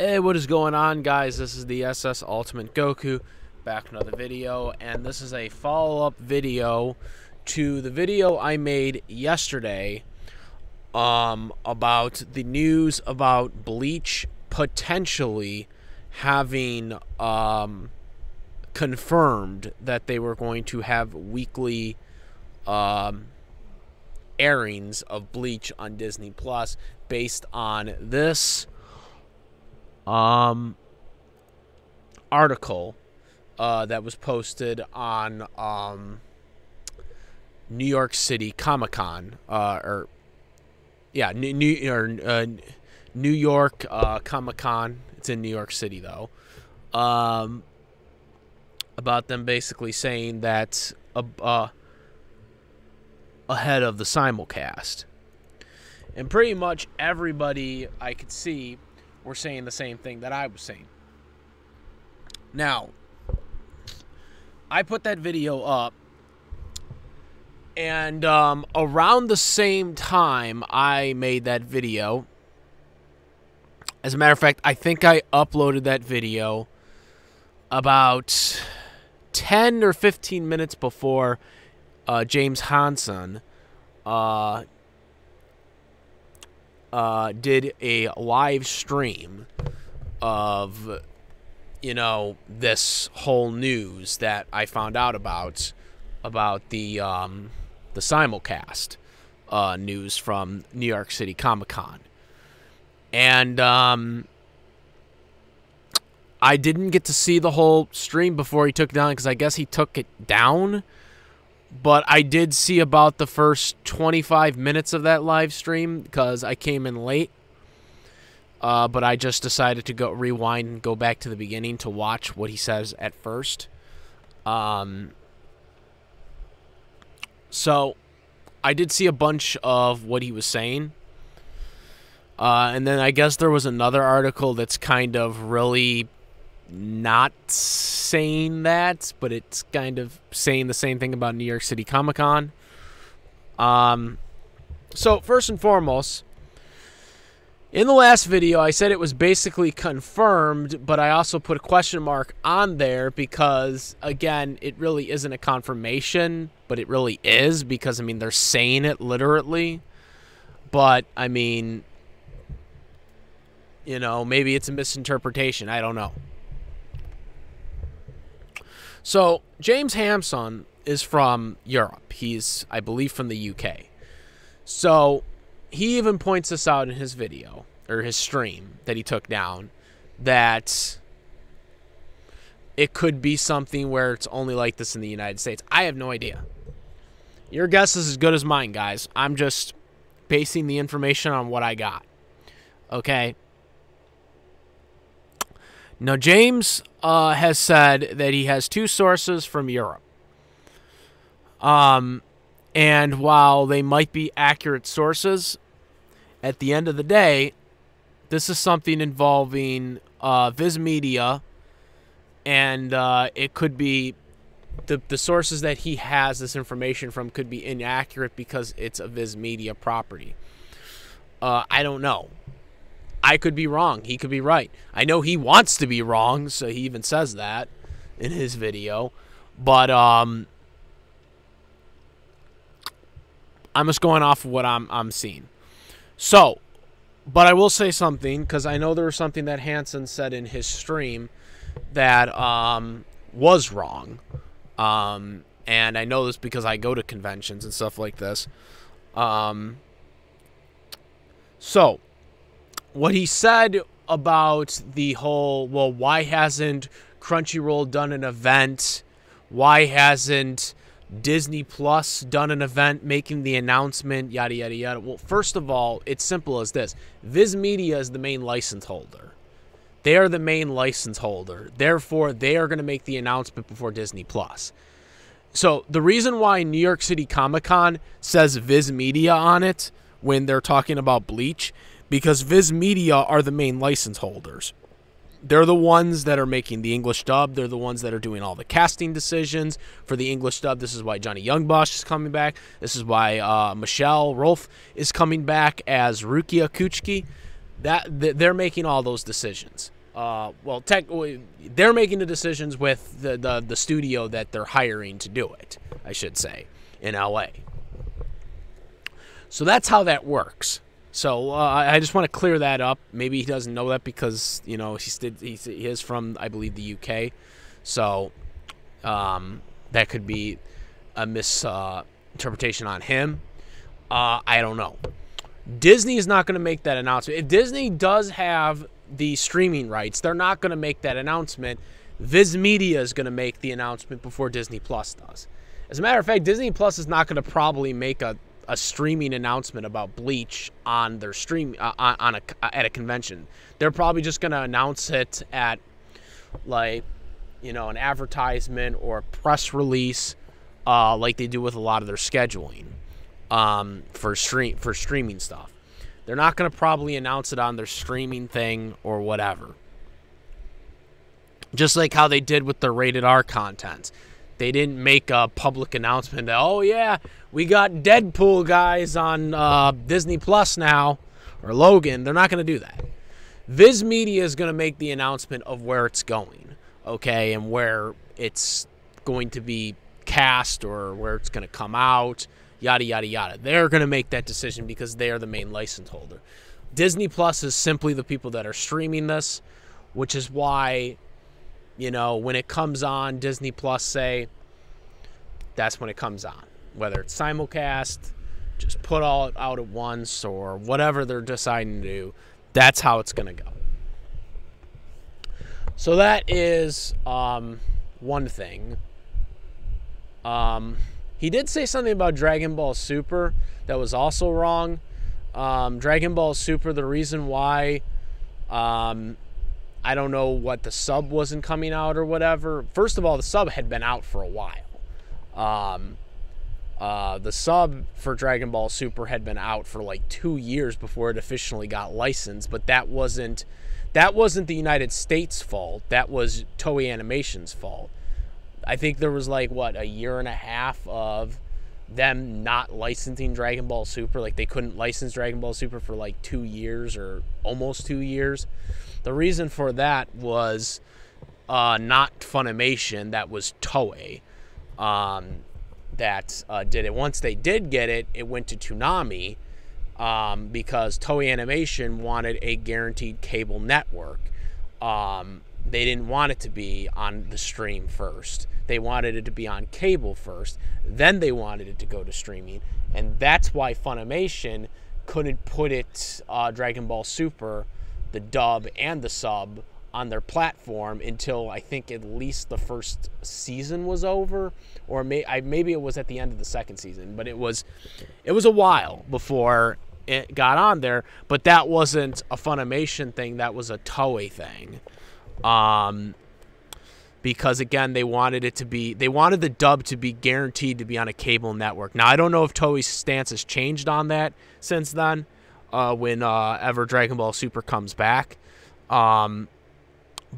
Hey, what is going on, guys? This is the SS Ultimate Goku back another video, and this is a follow up video to the video I made yesterday um, about the news about Bleach potentially having um, confirmed that they were going to have weekly um, airings of Bleach on Disney Plus based on this um, article uh, that was posted on um, New York City Comic Con, uh, or yeah, New, New or uh, New York uh, Comic Con. It's in New York City though. Um, about them basically saying that uh, ahead of the simulcast, and pretty much everybody I could see were saying the same thing that I was saying. Now, I put that video up, and um, around the same time I made that video, as a matter of fact, I think I uploaded that video about 10 or 15 minutes before uh, James Hansen uh, uh, did a live stream of, you know, this whole news that I found out about about the um, the simulcast uh, news from New York City Comic Con, and um, I didn't get to see the whole stream before he took down because I guess he took it down but I did see about the first 25 minutes of that live stream because I came in late. Uh, but I just decided to go rewind and go back to the beginning to watch what he says at first. Um, so I did see a bunch of what he was saying. Uh, and then I guess there was another article that's kind of really not saying that, but it's kind of saying the same thing about New York City Comic Con. Um, so, first and foremost, in the last video, I said it was basically confirmed, but I also put a question mark on there because, again, it really isn't a confirmation, but it really is because, I mean, they're saying it literally. But, I mean, you know, maybe it's a misinterpretation. I don't know. So James Hansen is from Europe. He's, I believe, from the UK. So he even points this out in his video or his stream that he took down that it could be something where it's only like this in the United States. I have no idea. Your guess is as good as mine, guys. I'm just basing the information on what I got. Okay. Now, James uh, has said that he has two sources from Europe. Um, and while they might be accurate sources, at the end of the day, this is something involving uh, Viz Media, and uh, it could be the the sources that he has this information from could be inaccurate because it's a Viz Media property. Uh, I don't know. I could be wrong. He could be right. I know he wants to be wrong, so he even says that in his video. But um I'm just going off of what I'm I'm seeing. So, but I will say something because I know there was something that Hansen said in his stream that um was wrong. Um and I know this because I go to conventions and stuff like this. Um so, what he said about the whole, well, why hasn't Crunchyroll done an event? Why hasn't Disney Plus done an event making the announcement, yada, yada, yada? Well, first of all, it's simple as this Viz Media is the main license holder. They are the main license holder. Therefore, they are going to make the announcement before Disney Plus. So, the reason why New York City Comic Con says Viz Media on it when they're talking about Bleach because Viz Media are the main license holders. They're the ones that are making the English dub. They're the ones that are doing all the casting decisions for the English dub. This is why Johnny Yong Bosch is coming back. This is why uh, Michelle Ruff is coming back as Rukia Kuchiki. that they're making all those decisions. Uh, well, tech, they're making the decisions with the, the the studio that they're hiring to do it. I should say in LA. So that's how that works. So uh, I just want to clear that up. Maybe he doesn't know that because you know he's, he's he is from I believe the UK, so um, that could be a misinterpretation uh, on him. Uh, I don't know. Disney is not going to make that announcement. If Disney does have the streaming rights, they're not going to make that announcement. Viz Media is going to make the announcement before Disney Plus does. As a matter of fact, Disney Plus is not going to probably make a, a streaming announcement about Bleach on their stream uh, on, a at a convention. They're probably just going to announce it at like you know an advertisement or a press release, uh, like they do with a lot of their scheduling um, for stream for streaming stuff. They're not going to probably announce it on their streaming thing or whatever. Just like how they did with the rated R content. They didn't make a public announcement that, oh, yeah, we got Deadpool guys on uh, Disney Plus now, or Logan. They're not going to do that. Viz Media is going to make the announcement of where it's going, okay, and where it's going to be cast or where it's going to come out yada, yada, yada. They're going to make that decision because they are the main license holder. Disney Plus is simply the people that are streaming this, which is why, you know, when it comes on Disney Plus, say, that's when it comes on. Whether it's simulcast, just put all it out at once, or whatever they're deciding to do, that's how it's going to go. So that is um, one thing. Um, he did say something about Dragon Ball Super that was also wrong. Um, Dragon Ball Super, the reason why um, I don't know what the sub wasn't coming out or whatever. First of all, the sub had been out for a while. Um, uh, the sub for Dragon Ball Super had been out for like two years before it officially got licensed, but that wasn't that wasn't the United States' fault. That was Toei Animation's fault. I think there was like what a year and a half of them not licensing Dragon Ball Super. Like they couldn't license Dragon Ball Super for like two years or almost two years. The reason for that was uh, not Funimation, that was Toei um, that uh, did it. Once they did get it, it went to Toonami um, because Toei Animation wanted a guaranteed cable network. Um, they didn't want it to be on the stream first. They wanted it to be on cable first. Then they wanted it to go to streaming. And that's why Funimation couldn't put it, uh, Dragon Ball Super, the dub and the sub, on their platform until I think at least the first season was over, or may, I, maybe it was at the end of the second season. But it was, it was a while before it got on there. But that wasn't a Funimation thing. That was a Toei thing. Um, because again, they wanted it to be they wanted the dub to be guaranteed to be on a cable network. Now I don't know if Toei's stance has changed on that since then. Uh, when uh, ever Dragon Ball Super comes back, um,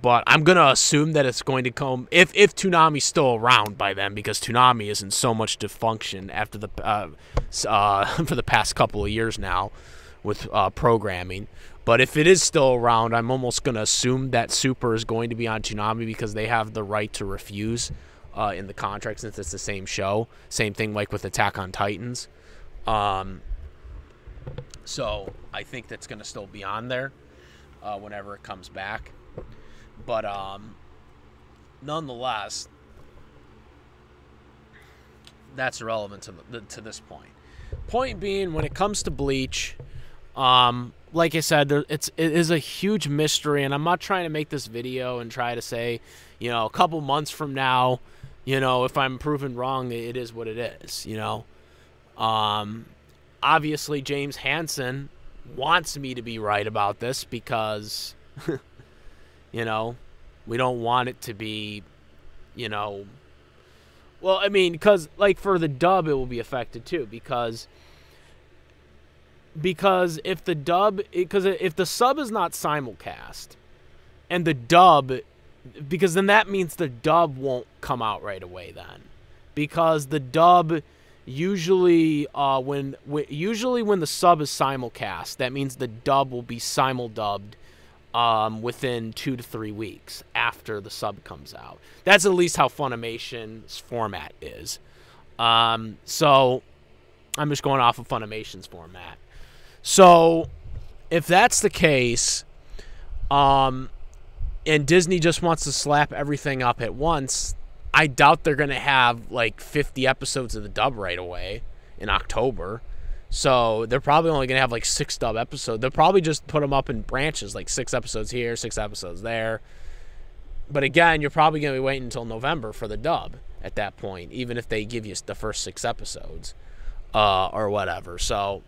but I'm gonna assume that it's going to come if if Toonami's still around by then because Toonami is in so much dysfunction after the uh, uh, for the past couple of years now with uh, programming. But if it is still around, I'm almost going to assume that Super is going to be on Toonami because they have the right to refuse uh, in the contract since it's the same show. Same thing like with Attack on Titans. Um, so I think that's going to still be on there uh, whenever it comes back. But um, nonetheless, that's irrelevant to, the, to this point. Point being, when it comes to Bleach, um, like I said, there, it's it is a huge mystery, and I'm not trying to make this video and try to say, you know, a couple months from now, you know, if I'm proven wrong, it is what it is. You know, um, obviously James Hansen wants me to be right about this because, you know, we don't want it to be, you know. Well, I mean, because like for the dub, it will be affected too because because if the dub because if the sub is not simulcast and the dub because then that means the dub won't come out right away then because the dub usually uh, when usually when the sub is simulcast, that means the dub will be simuldubbed um, within two to three weeks after the sub comes out. That's at least how Funimation's format is. Um, so I'm just going off of Funimation's format. So if that's the case, um, and Disney just wants to slap everything up at once, I doubt they're going to have like 50 episodes of the dub right away in October. So they're probably only going to have like six dub episodes. They'll probably just put them up in branches, like six episodes here, six episodes there. But again, you're probably going to be waiting until November for the dub at that point, even if they give you the first six episodes uh, or whatever. So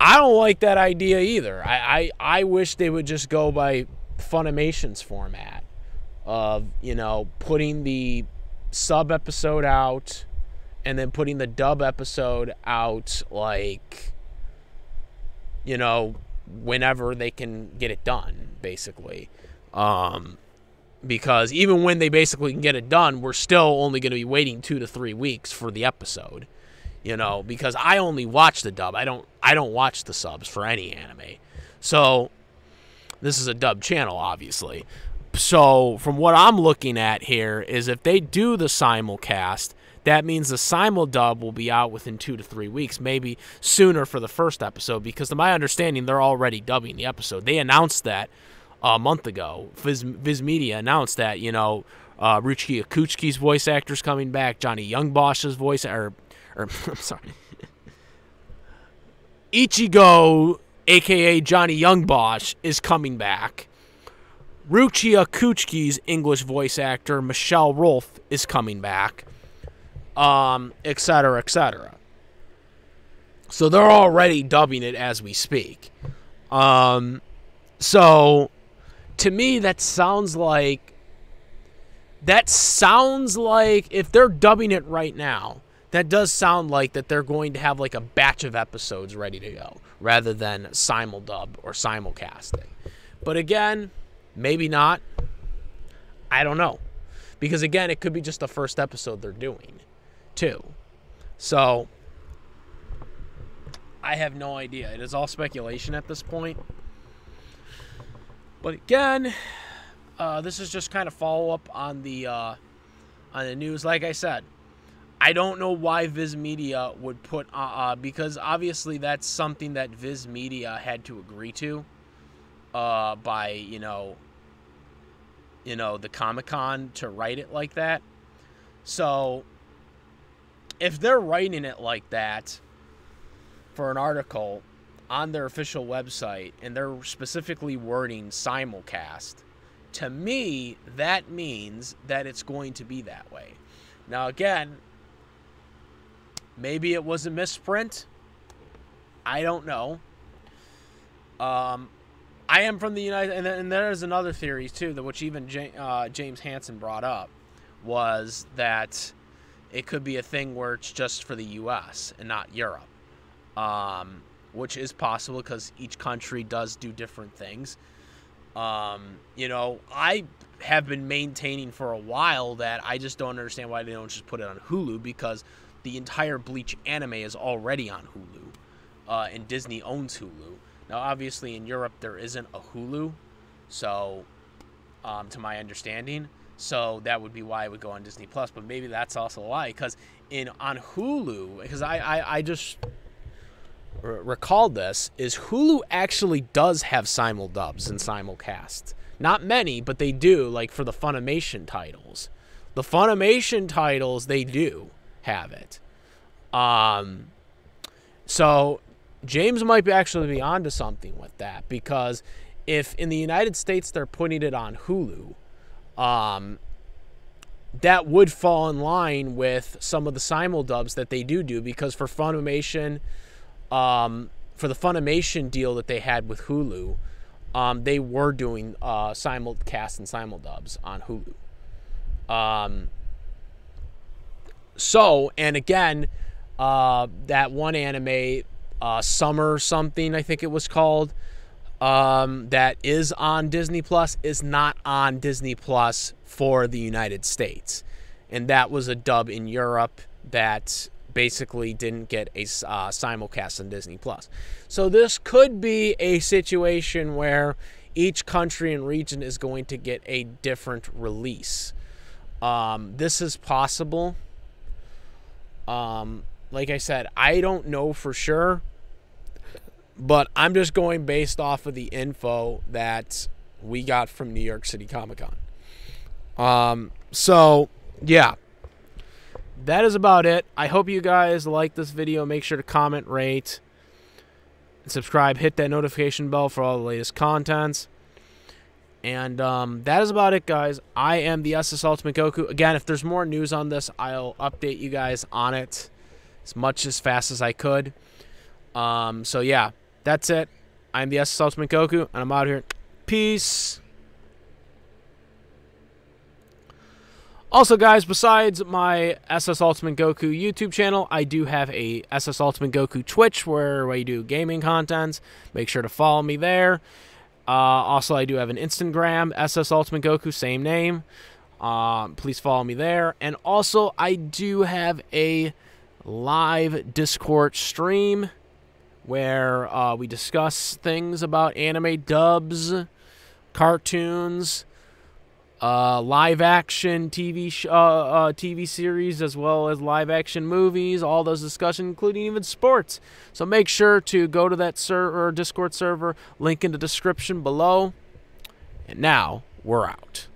I don't like that idea either. I, I, I wish they would just go by Funimation's format of, you know, putting the sub episode out and then putting the dub episode out like you know whenever they can get it done basically. Um because even when they basically can get it done we're still only going to be waiting 2 to 3 weeks for the episode you know because I only watch the dub. I don't I don't watch the subs for any anime. So this is a dub channel obviously so from what I'm looking at here is if they do the simulcast that means the simuldub will be out within two to three weeks, maybe sooner for the first episode, because to my understanding, they're already dubbing the episode. They announced that a month ago. Viz, Viz Media announced that, you know, uh, Rukia Kuchiki's voice actor's coming back, Johnny Yong Bosch's voice, or, or I'm sorry, Ichigo, aka Johnny Yong Bosch, is coming back. Rukia Kuchiki's English voice actor, Michelle Ruff, is coming back um, et cetera, et cetera. So they're already dubbing it as we speak. Um, so to me, that sounds like that sounds like if they're dubbing it right now, that does sound like that they're going to have like a batch of episodes ready to go rather than simul dub or simulcasting. But again, maybe not. I don't know. Because again, it could be just the first episode they're doing too. So I have no idea. It is all speculation at this point. But again, uh, this is just kind of follow up on the uh, on the news. Like I said, I don't know why Viz Media would put uh, uh because obviously that's something that Viz Media had to agree to uh, by you know you know the Comic Con to write it like that. So if they're writing it like that for an article on their official website and they're specifically wording simulcast, to me, that means that it's going to be that way. Now, again, maybe it was a misprint. I don't know. Um, I am from the United, and, and there's another theory too, that which even uh, James Hansen brought up, was that it could be a thing where it's just for the U.S. and not Europe, um, which is possible because each country does do different things. Um, you know, I have been maintaining for a while that I just don't understand why they don't just put it on Hulu because the entire Bleach anime is already on Hulu, uh, and Disney owns Hulu. Now, obviously, in Europe there isn't a Hulu, so um, to my understanding. So that would be why it would go on Disney Plus. But maybe that's also why, because in on Hulu, because I, I I just r- recalled this is Hulu actually does have simul dubs and simulcasts. Not many, but they do. Like for the Funimation titles, the Funimation titles they do have it. Um, so James might be actually be onto something with that because if in the United States they're putting it on Hulu um, that would fall in line with some of the simuldubs that they do do because for Funimation, um, for the Funimation deal that they had with Hulu, um, they were doing uh, simulcast and simuldubs on Hulu. Um, so, and again, uh, that one anime, uh, Summer something, I think it was called, um, that is on Disney Plus is not on Disney Plus for the United States. And that was a dub in Europe that basically didn't get a uh, simulcast on Disney Plus. So this could be a situation where each country and region is going to get a different release. Um, this is possible. Um, like I said, I don't know for sure, but I'm just going based off of the info that we got from New York City Comic Con. Um, so, yeah. That is about it. I hope you guys like this video. Make sure to comment, rate, and subscribe. Hit that notification bell for all the latest contents. And um, that is about it, guys. I am the SS Ultimate Goku. Again, if there's more news on this, I'll update you guys on it as much as fast as I could. Um, so, yeah, that's it. I'm the SS Ultimate Goku, and I'm out here. Peace. Also, guys, besides my SS Ultimate Goku YouTube channel, I do have a SS Ultimate Goku Twitch where I do gaming content. Make sure to follow me there. Uh, also, I do have an Instagram, SS Ultimate Goku, same name. Uh, please follow me there. And also, I do have a live Discord stream where uh, we discuss things about anime dubs, cartoons, uh, live action TV uh, uh, TV series as well as live action movies, all those discussions, including even sports. So make sure to go to that server, Discord server, link in the description below. And now we're out.